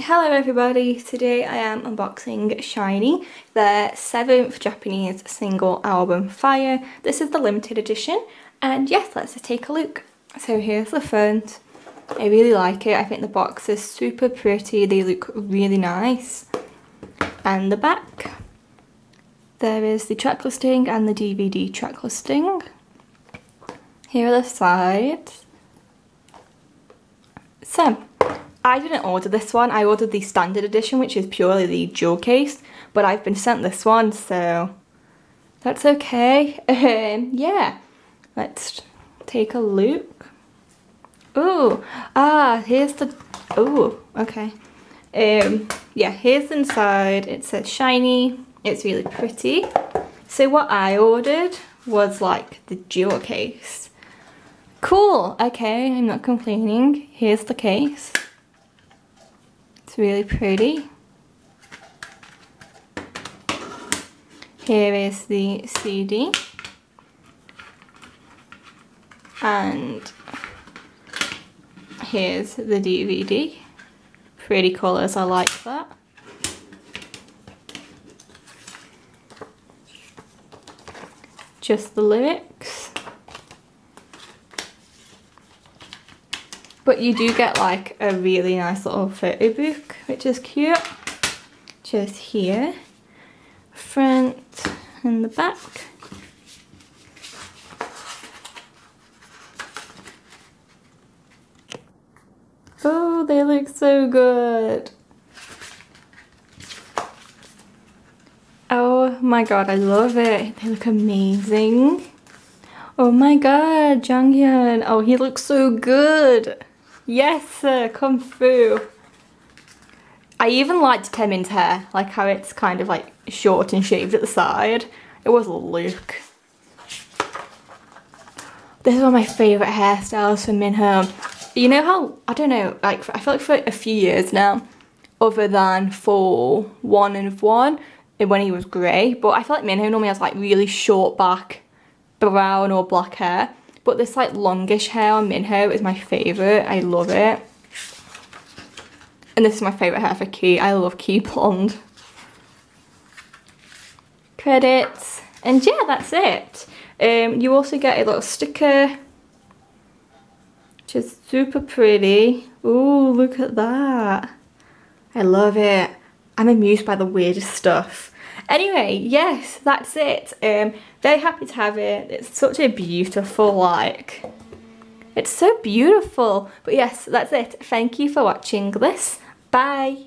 Hello everybody, today I am unboxing SHINee, their 7th Japanese single album Fire. This is the limited edition and yes, let's take a look. So here's the front, I really like it, I think the box is super pretty, they look really nice. And the back, there is the track listing and the DVD track listing. Here are the sides. So, I didn't order this one, I ordered the standard edition which is purely the jewel case, but I've been sent this one so that's okay. Um, yeah, let's take a look. Oh, ah, here's the, oh, okay. Um, yeah, here's the inside, it says SHINee, it's really pretty. So what I ordered was like the jewel case. Cool, okay, I'm not complaining. Here's the case. Really pretty. Here is the CD. And here's the DVD. Pretty colours, I like that. Just the lyrics. But you do get like a really nice little photo book, which is cute. Just here, front and the back. Oh, they look so good. Oh my god, I love it. They look amazing. Oh my god, Jonghyun. Oh, he looks so good. Yes, sir, come through. I even liked Taemin's hair, like how it's kind of like short and shaved at the side. It was a look. This is one of my favourite hairstyles for Minho. You know how, I don't know, like I feel like for a few years now, other than for One and One, eh, when he was grey, but I feel like Minho normally has like really short back, brown or black hair. But this like longish hair on Minho is my favourite. I love it. And this is my favourite hair for Key. I love Key blonde. Credits. And yeah, that's it. Um, you also get a little sticker. Which is super pretty. Ooh, look at that. I love it. I'm amused by the weirdest stuff. Anyway, yes, that's it. Um, very happy to have it. It's such a beautiful, like, it's so beautiful. But yes, that's it. Thank you for watching this. Bye.